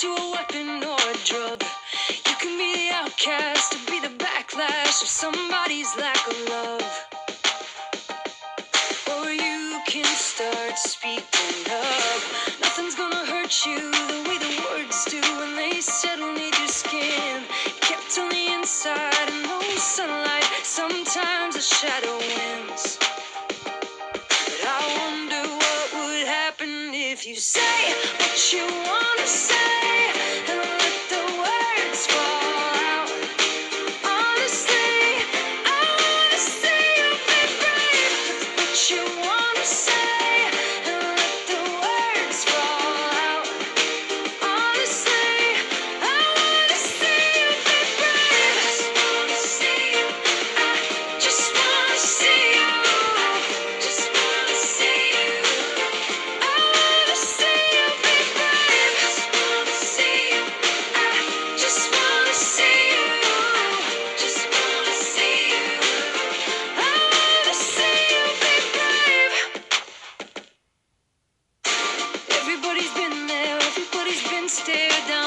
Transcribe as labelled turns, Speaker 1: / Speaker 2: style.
Speaker 1: To a weapon or a drug. You can be the outcast or be the backlash of somebody's lack of love. Or you can start speaking up. Nothing's gonna hurt you the way the words do when they settle need your skin. Kept on the inside and no sunlight. Sometimes the shadow wins. But I wonder what would happen if you say what you wanna say. You wanna say? stared down.